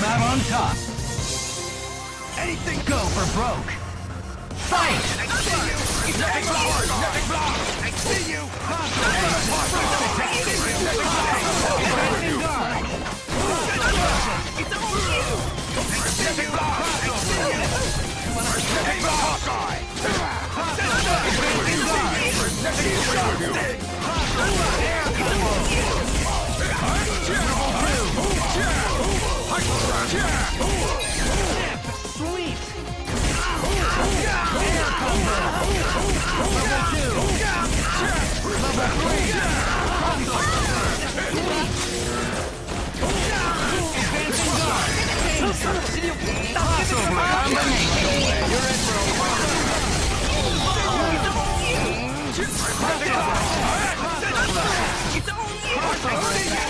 come out on top. Anything go for broke. Fight! I see you! Nothing! Nothing! I see you! Guard. It's on you!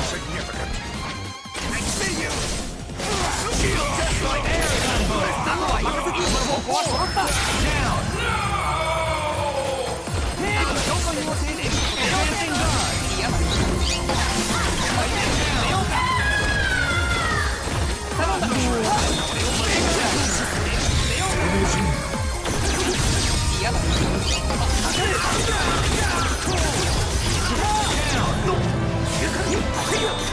Insignificant! I see you! Shield just like air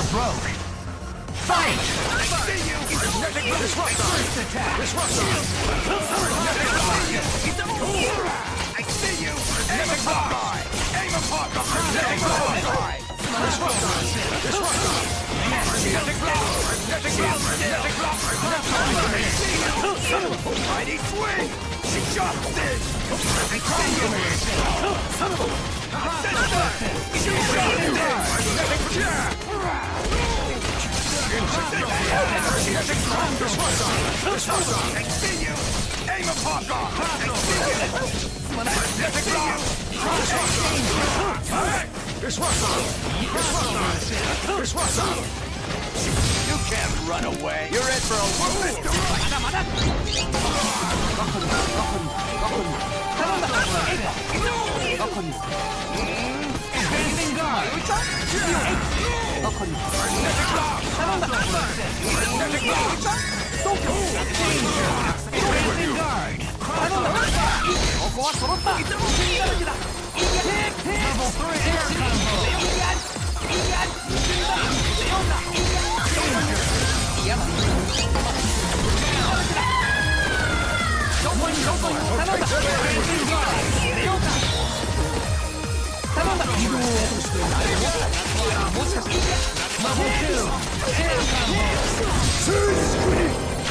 we're broke. Fight! Frenetic Disruptor! Disruptor! Frenetic Rock! I see you! Frenetic Rock! Aim apart the Frenetic Rock! Disruptor! Disruptor! Frenetic Rock! Frenetic Rock! Frenetic Rock! Frenetic Rock! Mighty swing! She shot this! I see you! She has extreme respuesta. Respuesta. Extingue. Aim a pop off. Extingue. Respuesta. You can't run away. You're in for a moment. Standing guard. もしして魔法系のエ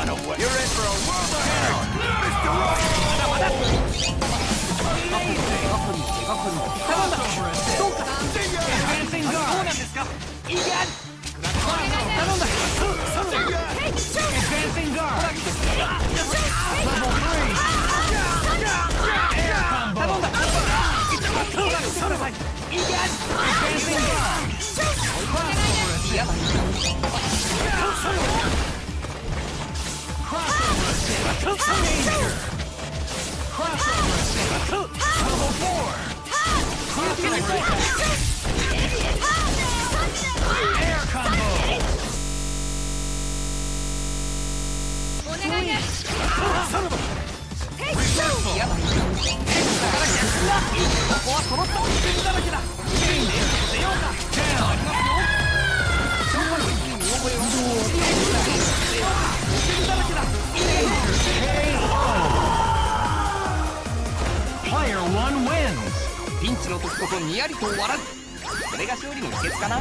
Run away. You're in for a world of hurt. Mr. Rock. まだまだそうか Advancing そう guard. なんですかいいや頼んだ Advancing guard. Level three. Air combo. 頼んだそうだそうだいいや Advancing guard. Crossover escape. Danger. Crossover escape. Level four. Crossover の時こそにやりと笑う。これが勝利の秘訣かな。